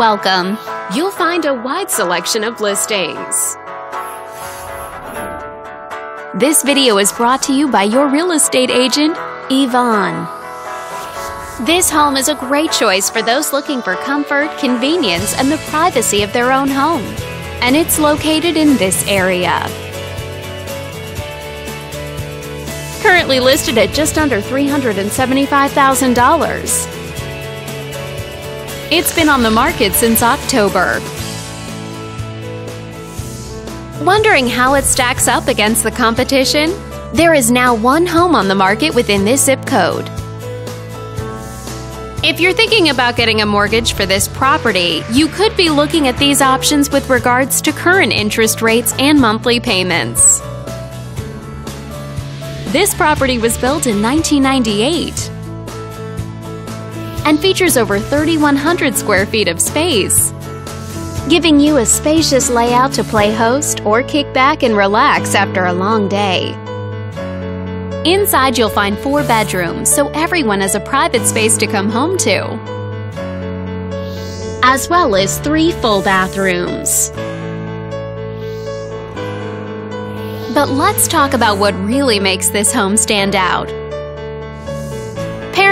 welcome. You'll find a wide selection of listings. This video is brought to you by your real estate agent, Yvonne. This home is a great choice for those looking for comfort, convenience, and the privacy of their own home. And it's located in this area. Currently listed at just under $375,000. It's been on the market since October. Wondering how it stacks up against the competition? There is now one home on the market within this zip code. If you're thinking about getting a mortgage for this property, you could be looking at these options with regards to current interest rates and monthly payments. This property was built in 1998 and features over 3,100 square feet of space, giving you a spacious layout to play host or kick back and relax after a long day. Inside, you'll find four bedrooms, so everyone has a private space to come home to, as well as three full bathrooms. But let's talk about what really makes this home stand out.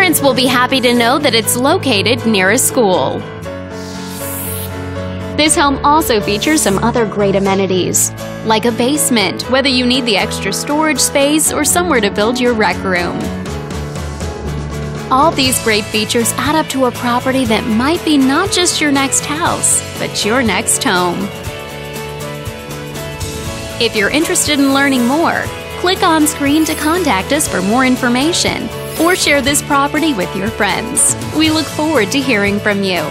Parents will be happy to know that it's located near a school. This home also features some other great amenities, like a basement, whether you need the extra storage space or somewhere to build your rec room. All these great features add up to a property that might be not just your next house, but your next home. If you're interested in learning more, click on screen to contact us for more information or share this property with your friends. We look forward to hearing from you.